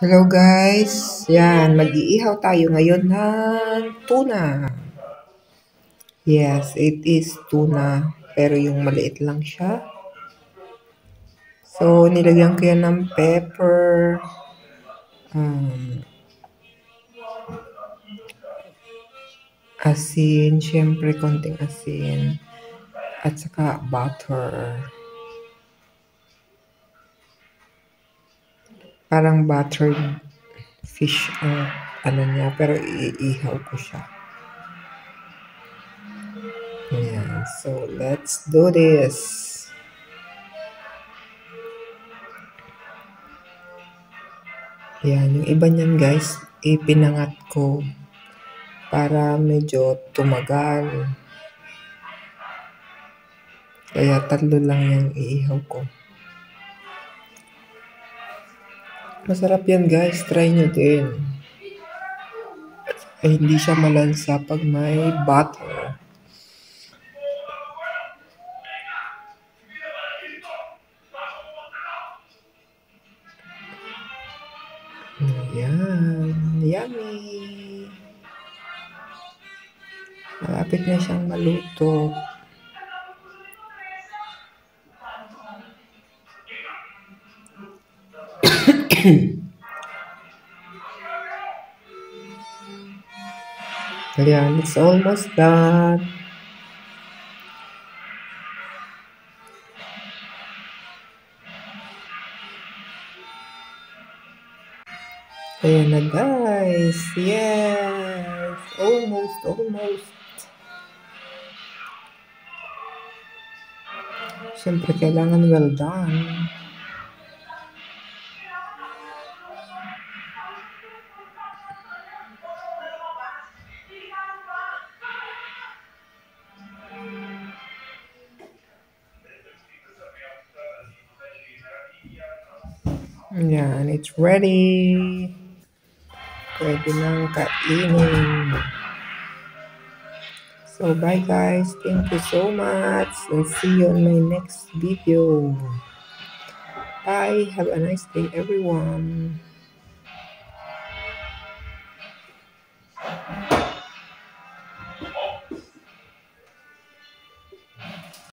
Hello guys, yan, mag-iihaw tayo ngayon ng tuna. Yes, it is tuna, pero yung maliit lang siya. So, nilagyan ko yan ng pepper, um, asin, syempre konting asin, at saka butter. Parang buttered fish ang ano niya, pero iihaw ko siya. Ayan, so let's do this. Yan, yung iba niyan guys, ipinangat ko para medyo tumagal. Kaya tatlo lang yung iihaw ko. Masarap yan guys, try nyo din. Ay, hindi siya malansa pag may butter. Ayan, yummy. Malapit na siyang maluto. Ayan, it's almost done. Na guys. Yes. Almost, almost. Siyempre, kailangan well done. Yan, it's ready. Pwede nang kainin. So, bye guys. Thank you so much. And see you on my next video. Bye. Have a nice day, everyone.